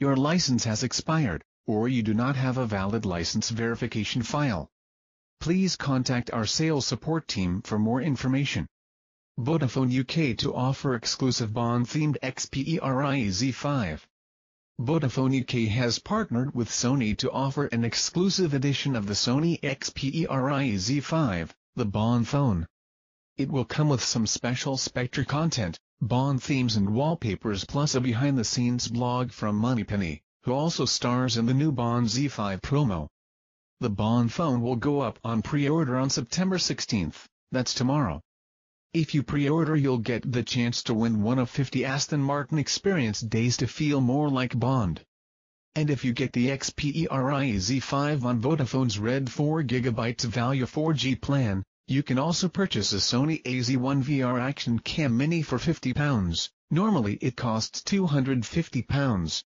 your license has expired, or you do not have a valid license verification file. Please contact our sales support team for more information. Vodafone UK to offer exclusive Bond-themed Xperia Z5. Vodafone UK has partnered with Sony to offer an exclusive edition of the Sony Xperia Z5, the Bond phone. It will come with some special Spectre content, Bond themes and wallpapers plus a behind-the-scenes blog from Moneypenny, who also stars in the new Bond Z5 promo. The Bond phone will go up on pre-order on September 16th, that's tomorrow. If you pre-order you'll get the chance to win one of 50 Aston Martin Experience days to feel more like Bond. And if you get the Xperia Z5 on Vodafone's Red 4GB value 4G plan, you can also purchase a Sony AZ1 VR Action Cam Mini for £50. Normally it costs £250.